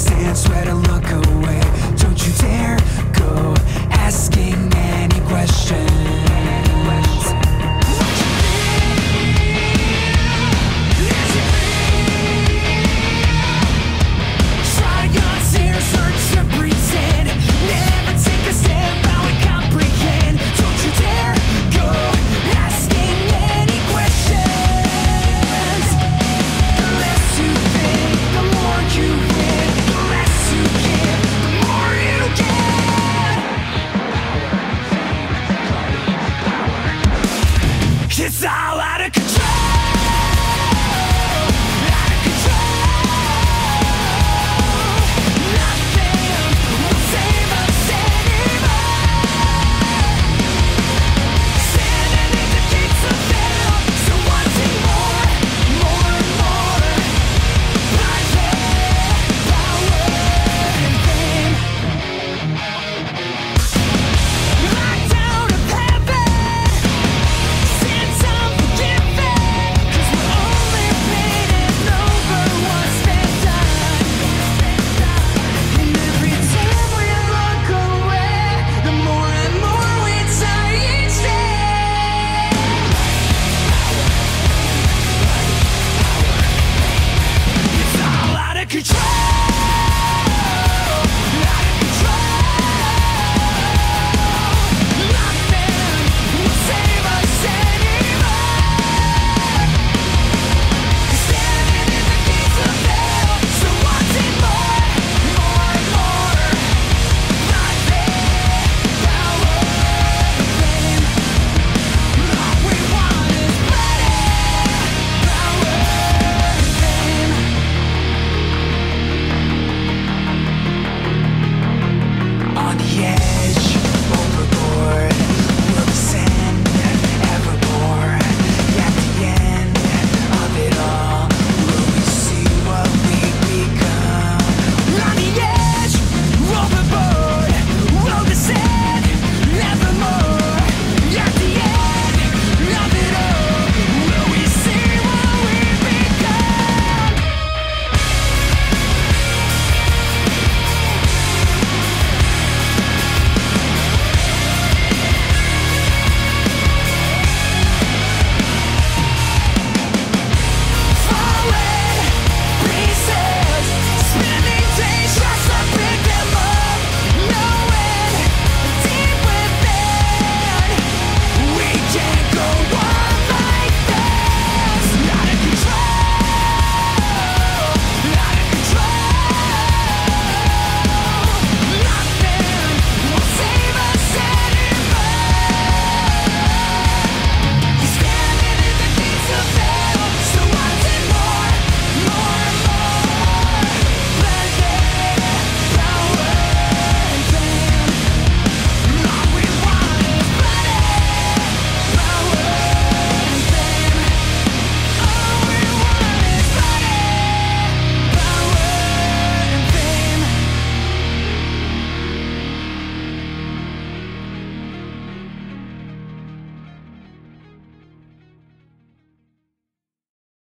stand, swear to look away. Don't you dare go asking. control